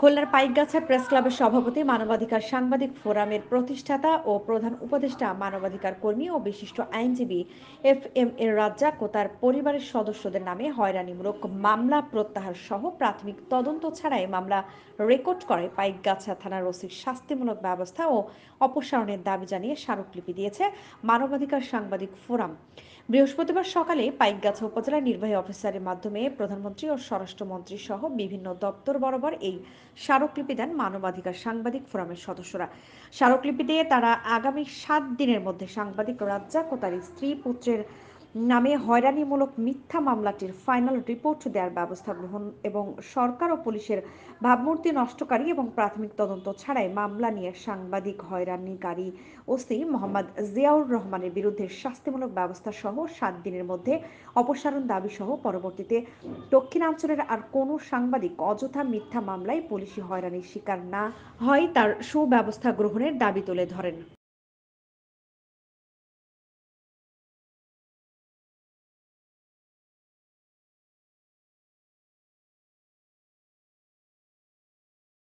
খুলনার পাইকগাছা প্রেস ক্লাবের সভাপতি, মানবাধিকার সাংবাদিক ফোরামের প্রতিষ্ঠাতা ও প্রধান উপদেষ্টা, মানবাধিকার কর্মী ও বিশিষ্ট আইনজীবী এফ এম এর রাজ্জাক ও তার পরিবারের সদস্যদের নামে হয়রানিমূলক মামলা প্রত্যাহার সহ প্রাথমিক তদন্ত ছাড়াই মামলা রেকর্ড করে পাইকগাছা থানার ওসির শাস্তিমূলক ব্যবস্থা ও অপসারণের দাবি জানিয়ে স্মারকলিপি দিয়েছে মানবাধিকার সাংবাদিক ফোরাম। বৃহস্পতিবার সকালে পাইকগাছা উপজেলা নির্বাহী অফিসারের মাধ্যমে প্রধানমন্ত্রী ও স্বরাষ্ট্রমন্ত্রী সহ বিভিন্ন দপ্তর বরাবর এই স্মারকলিপি দেন মানবাধিকার সাংবাদিক ফোরামের সদস্যরা। স্মারকলিপি দিয়ে তারা আগামী সাত দিনের মধ্যে সাংবাদিক রাজ্জাক ও তার স্ত্রী, পুত্রের নামে হয়রানিমূলক মিথ্যা মামলাটির ফাইনাল রিপোর্ট দেওয়ার ব্যবস্থা গ্রহণ এবং সরকার ও পুলিশের ভাবমূর্তি নষ্টকারী এবং প্রাথমিক তদন্ত ছাড়াই মামলা নিয়ে সাংবাদিক হয়রানিকারী ওসি মোহাম্মদ জিয়াউর রহমানের বিরুদ্ধে শাস্তিমূলক ব্যবস্থা সহ সাত দিনের মধ্যে অপসারণ দাবি সহ পরবর্তীতে দক্ষিণাঞ্চলের আর কোনো সাংবাদিক অযথা মিথ্যা মামলায় পুলিশি হয়রানির শিকার না হয় তার সুব্যবস্থা গ্রহণের দাবি তুলে ধরেন।